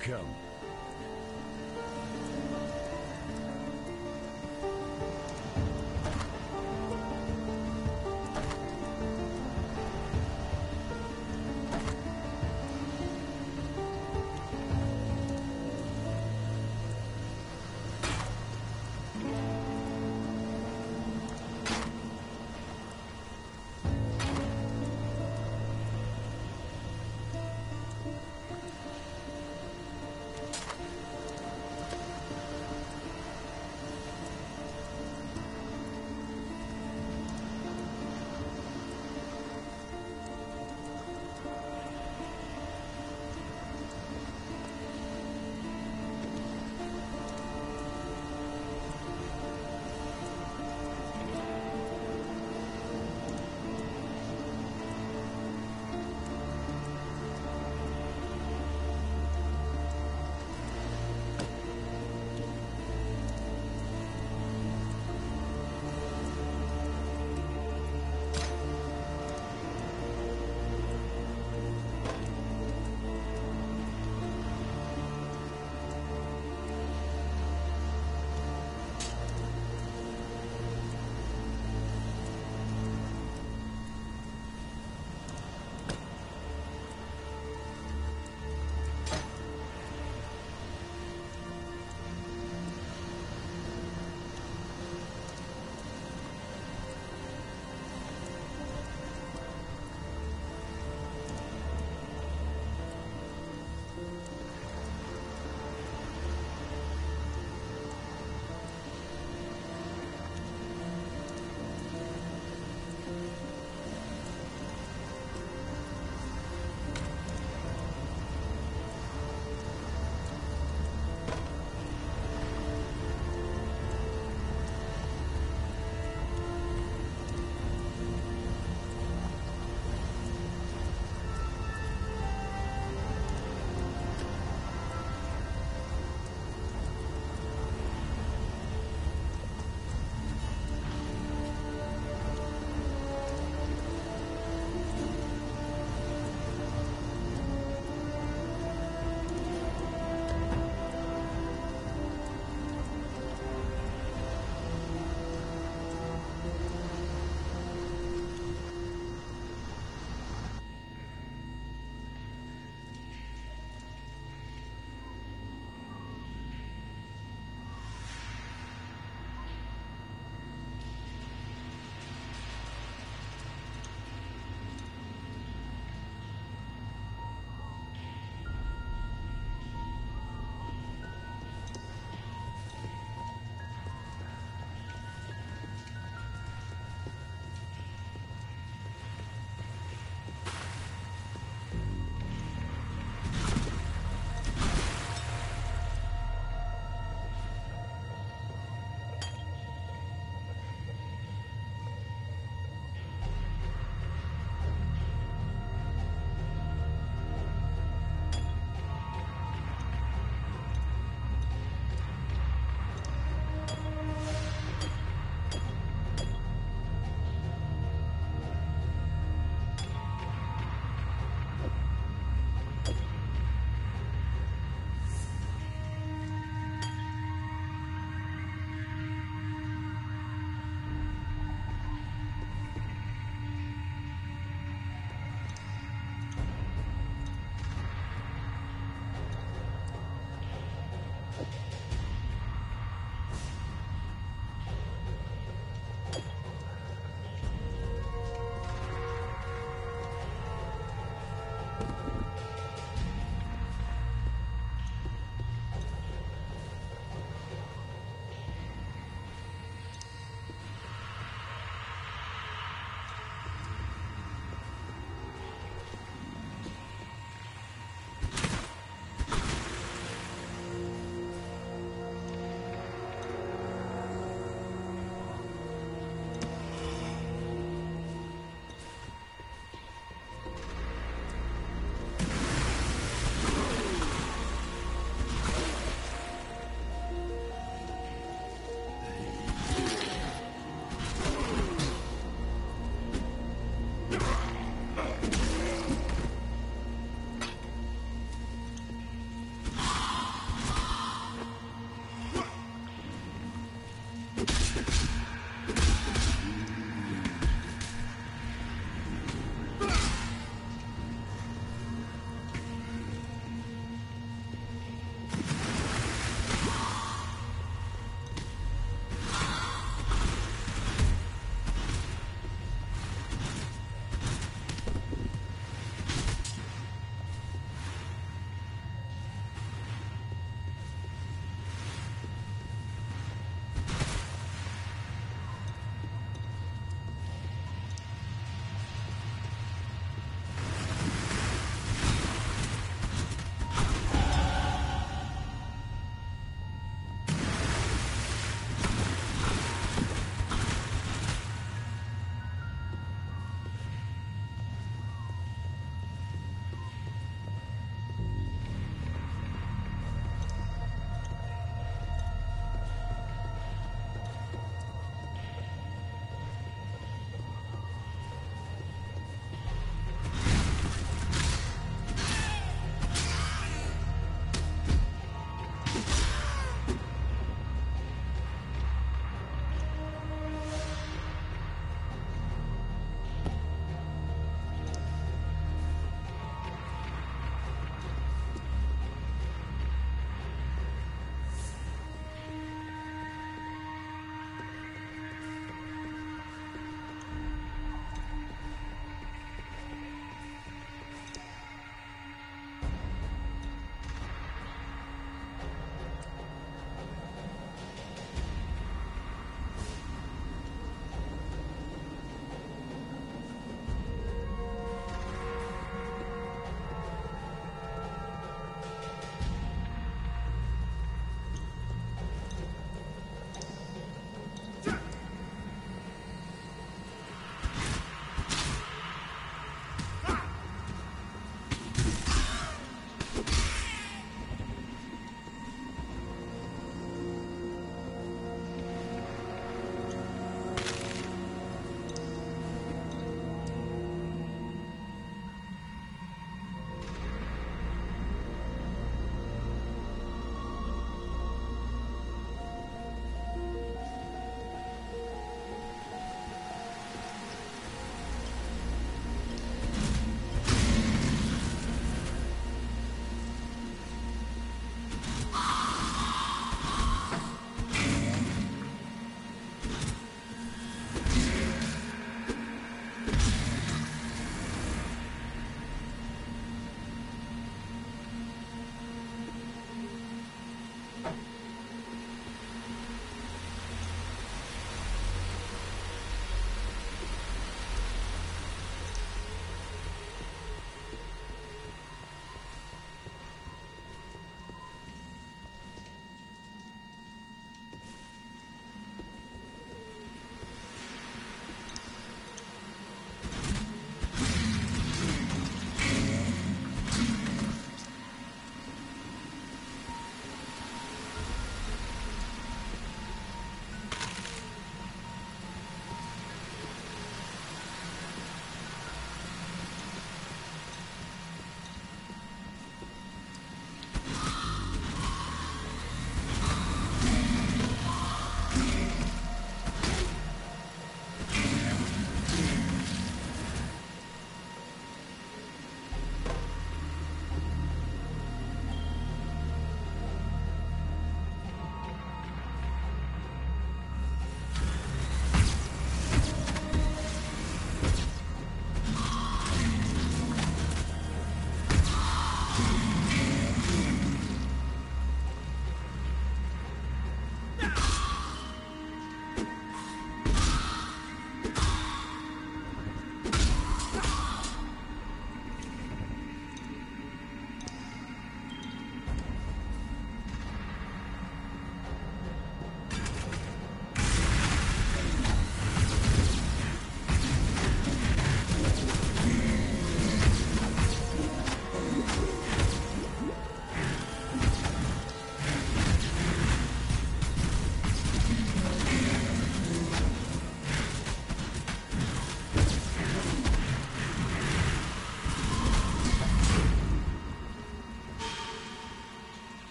Welcome.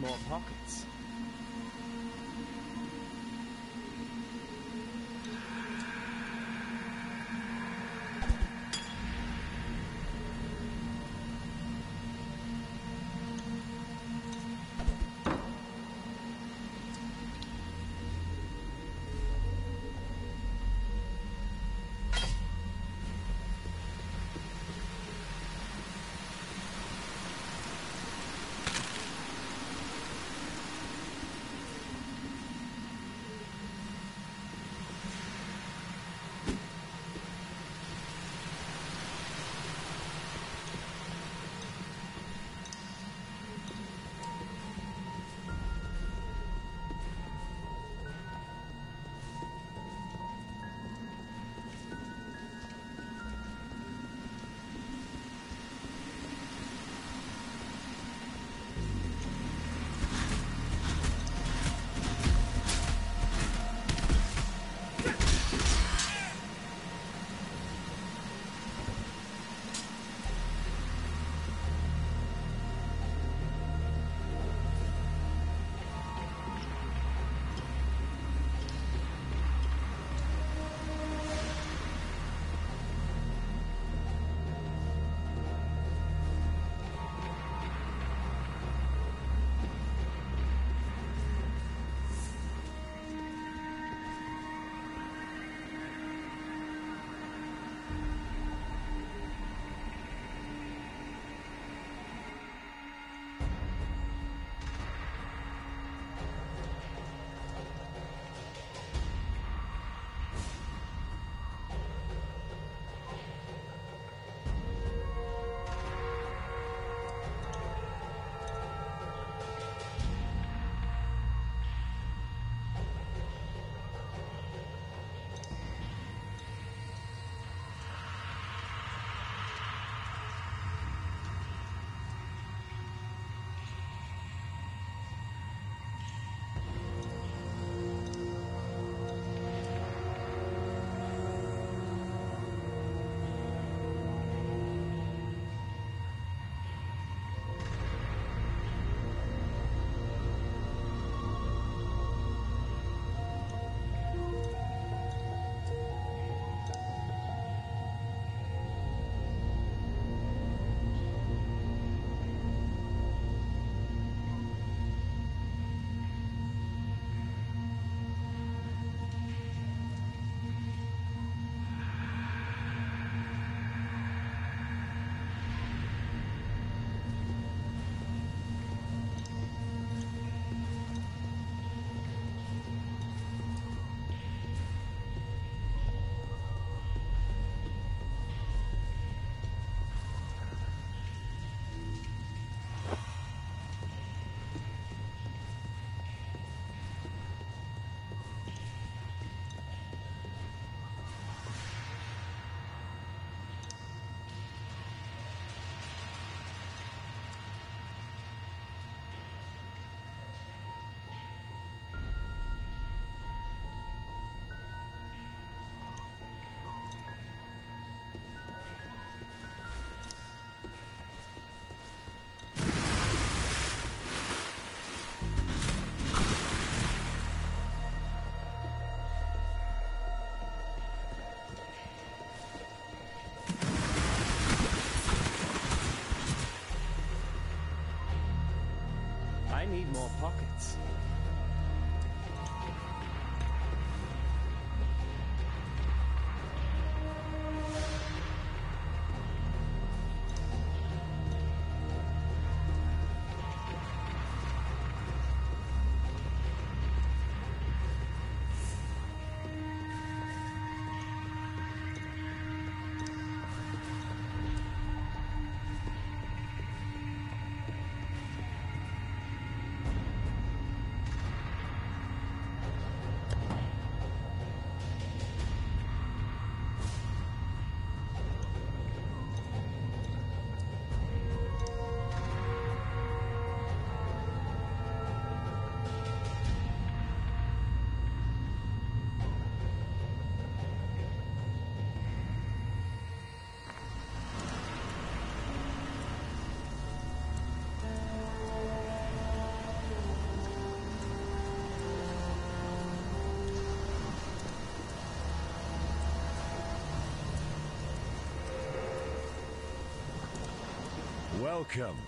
More pockets. More pockets. Welcome.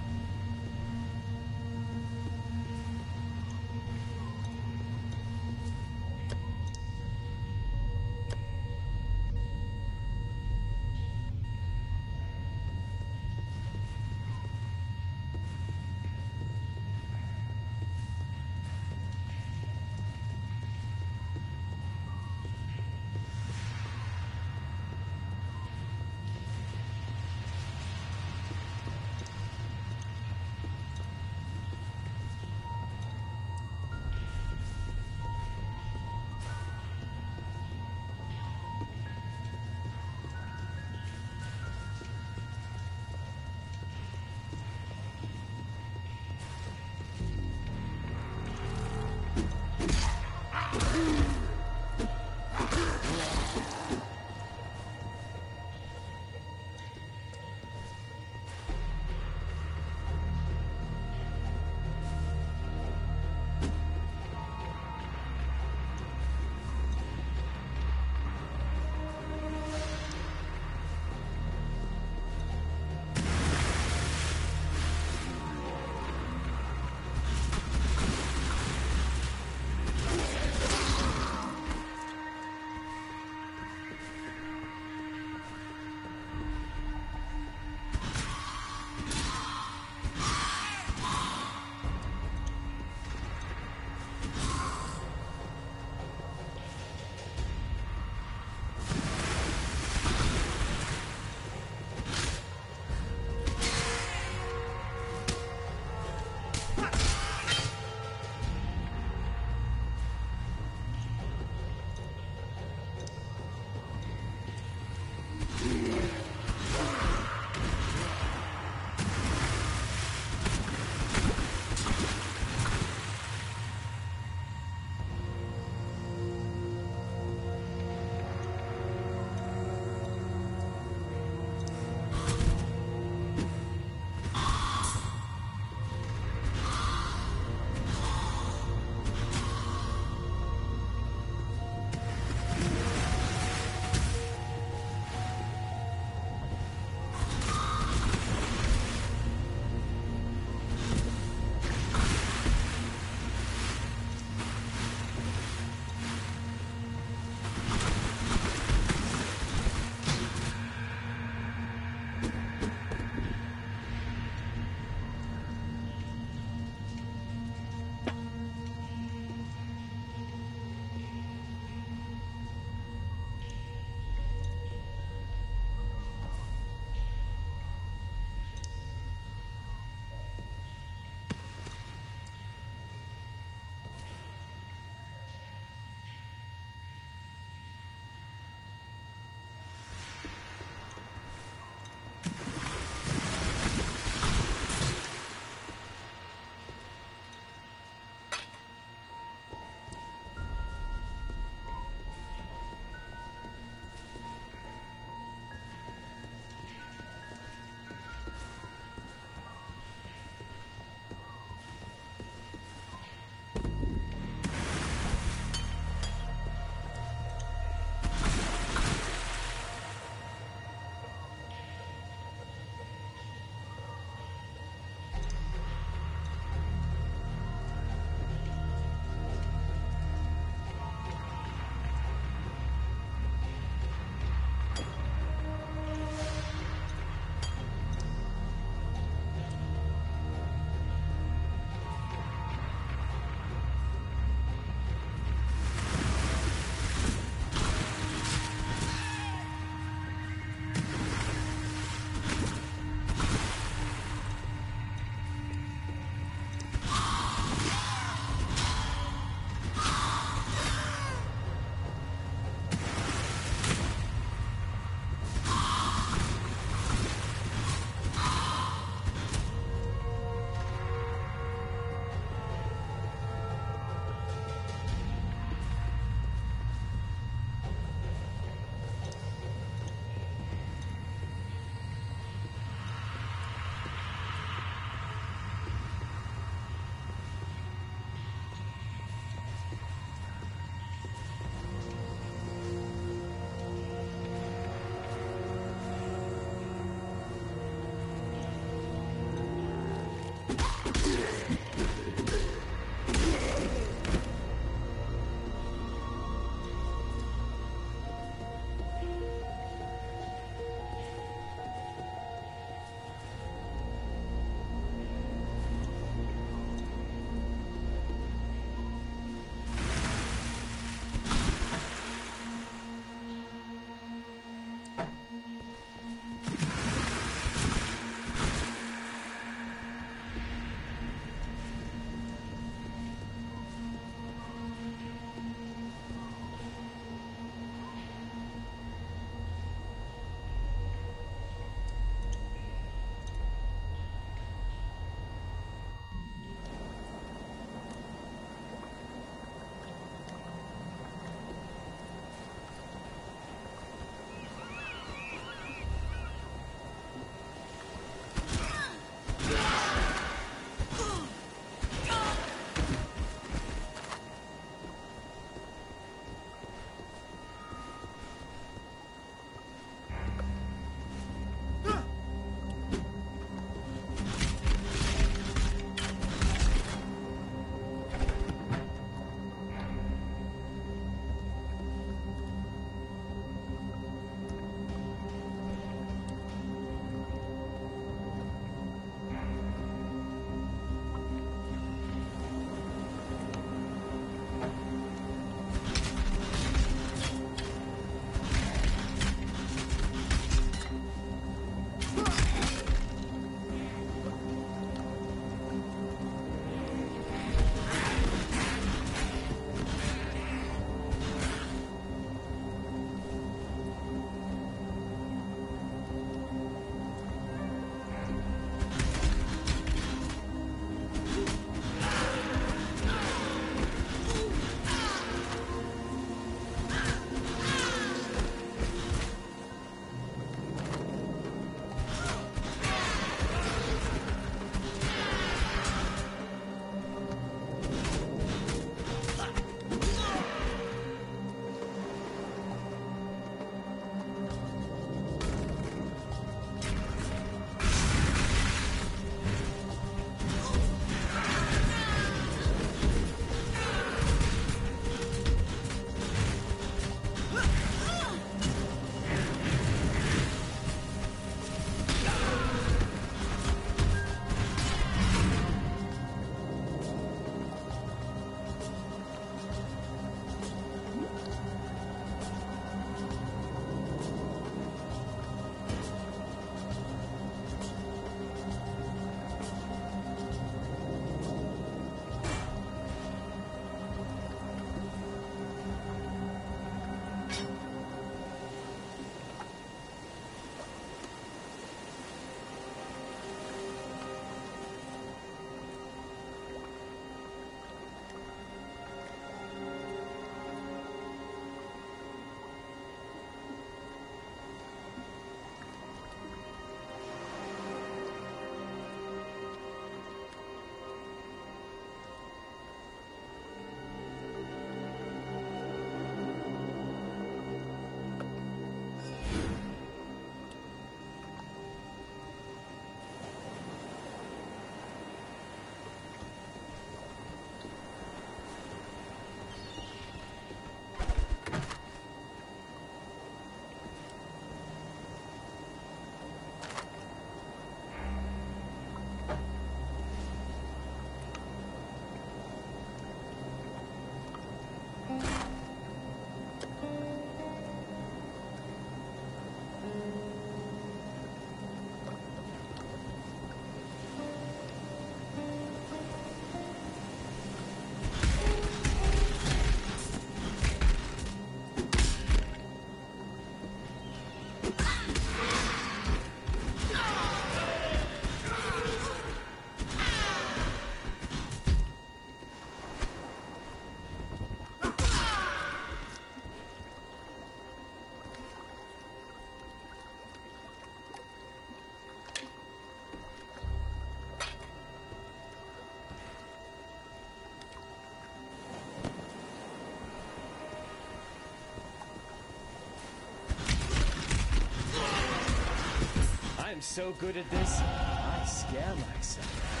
I'm so good at this, I scare myself.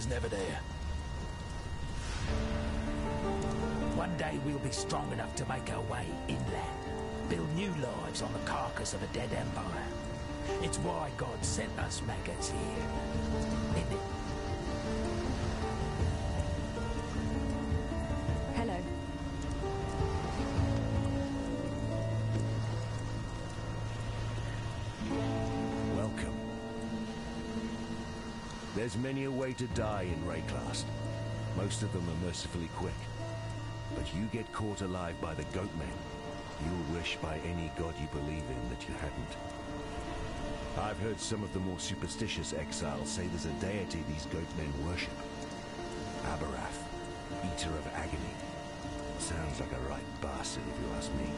Was never there. One day we'll be strong enough to make our way inland, build new lives on the carcass of a dead empire. It's why God sent us maggots here, There's many a way to die in Wraeclast. Most of them are mercifully quick. But you get caught alive by the Goatmen, you'll wish by any god you believe in that you hadn't. I've heard some of the more superstitious exiles say there's a deity these Goatmen worship. Abberath, Eater of Agony. Sounds like a right bastard if you ask me.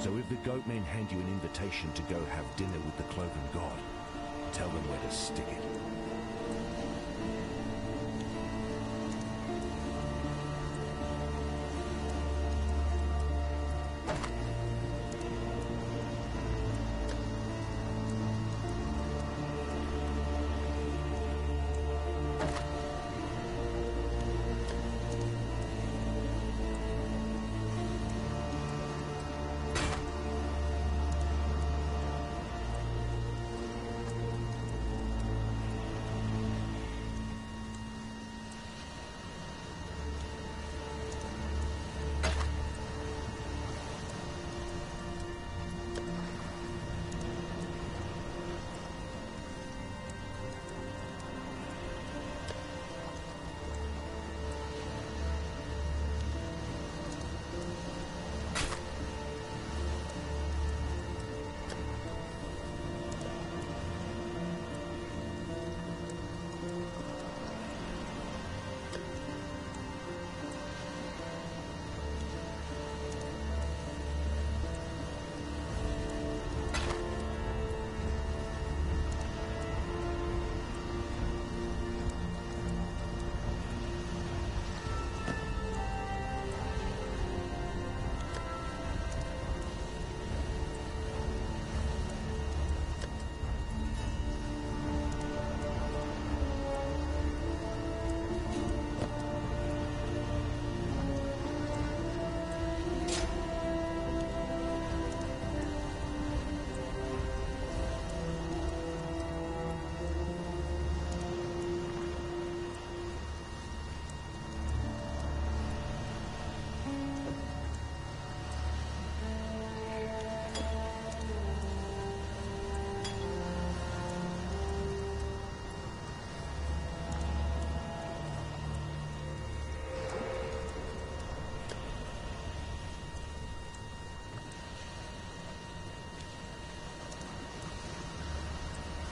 So if the Goatmen hand you an invitation to go have dinner with the Cloven God, tell them where to stick it.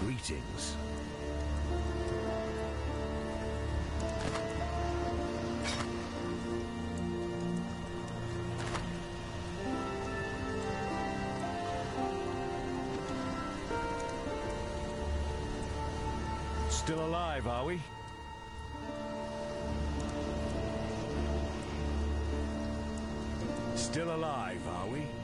Greetings. Still alive, are we? Still alive, are we?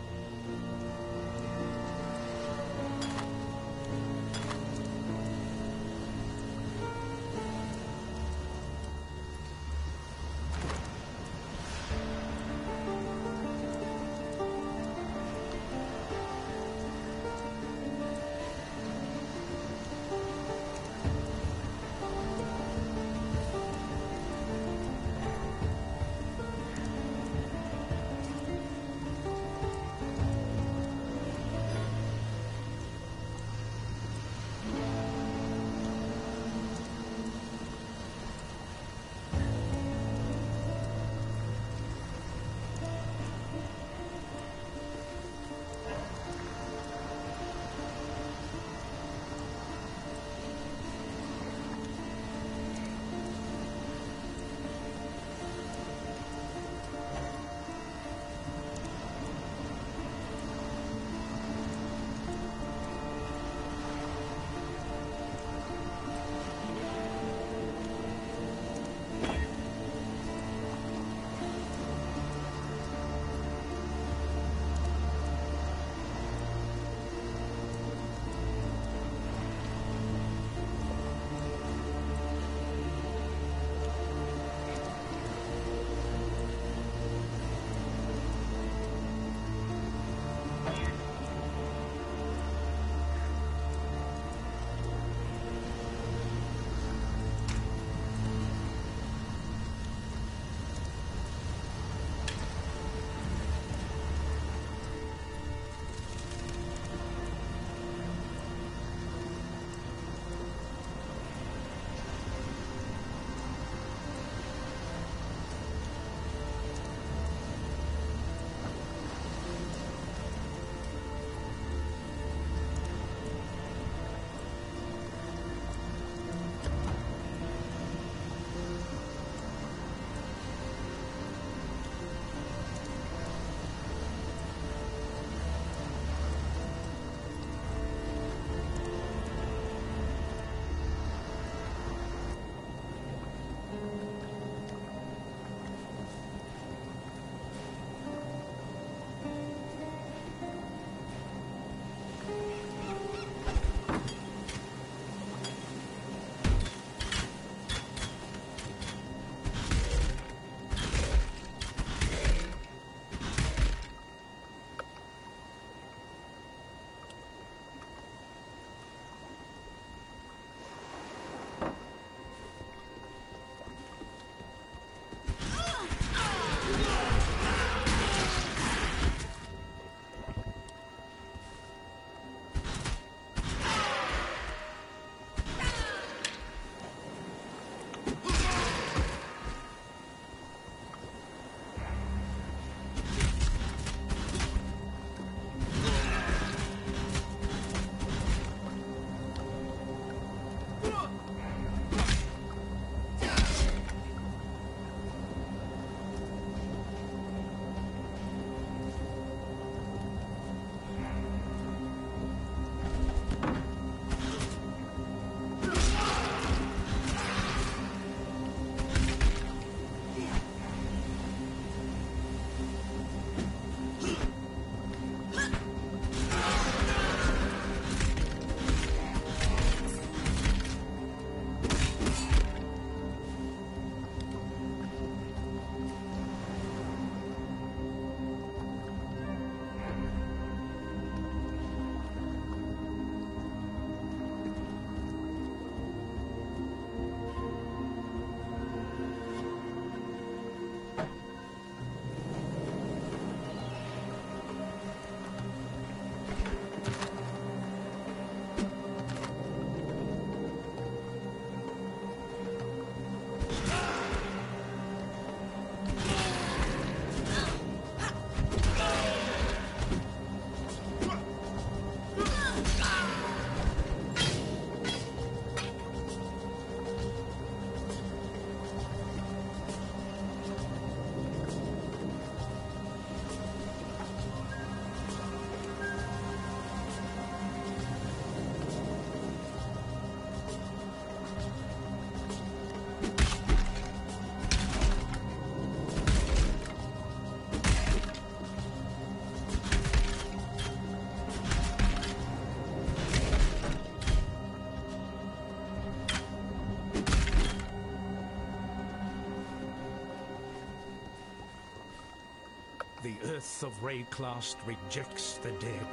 The earth of Wraeclast rejects the dead.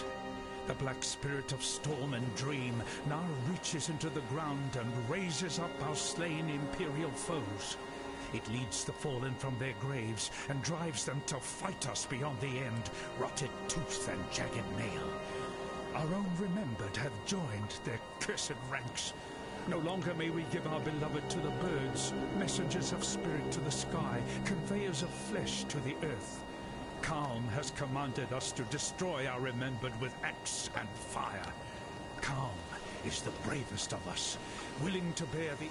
The black spirit of storm and dream now reaches into the ground and raises up our slain imperial foes. It leads the fallen from their graves and drives them to fight us beyond the end, rotted tooth and jagged nail. Our own remembered have joined their cursed ranks. No longer may we give our beloved to the birds, messengers of spirit to the sky, conveyors of flesh to the earth. Kaom has commanded us to destroy our remembered with axe and fire. Kaom is the bravest of us, willing to bear the...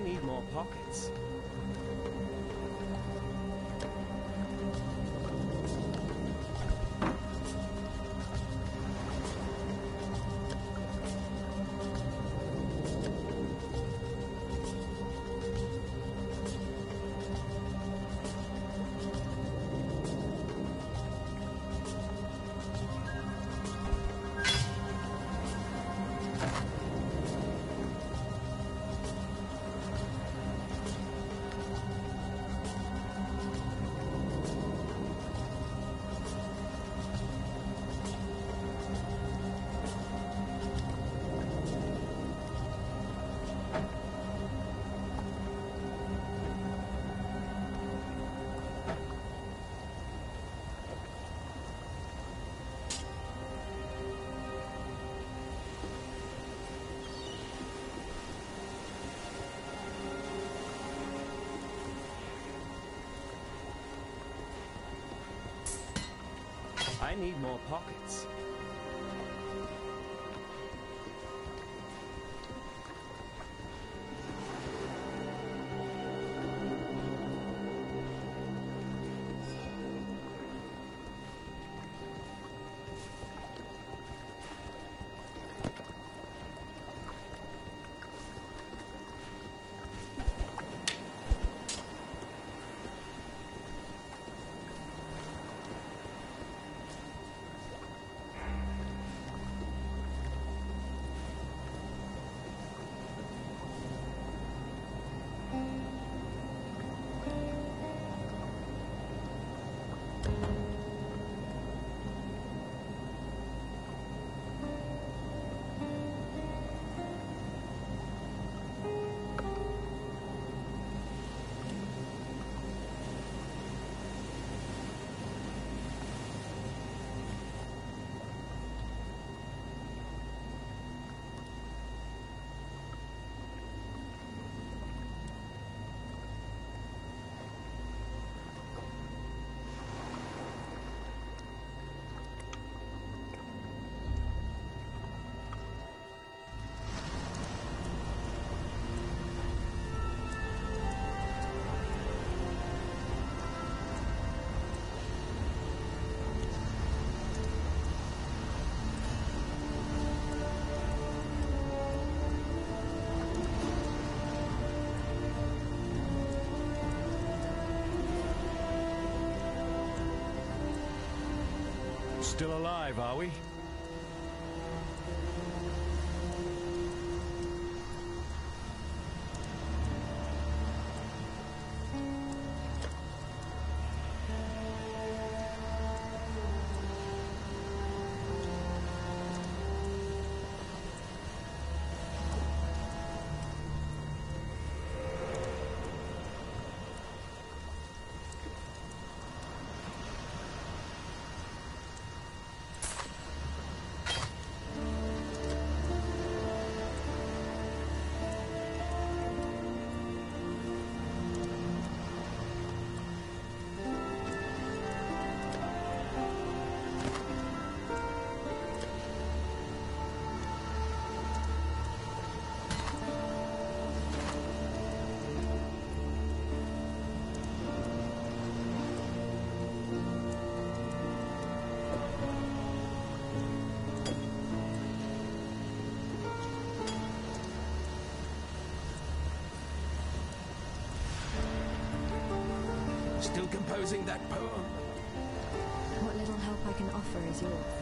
I need more pockets. I need more pockets. Still alive, are we? Still composing that poem? What little help I can offer is yours.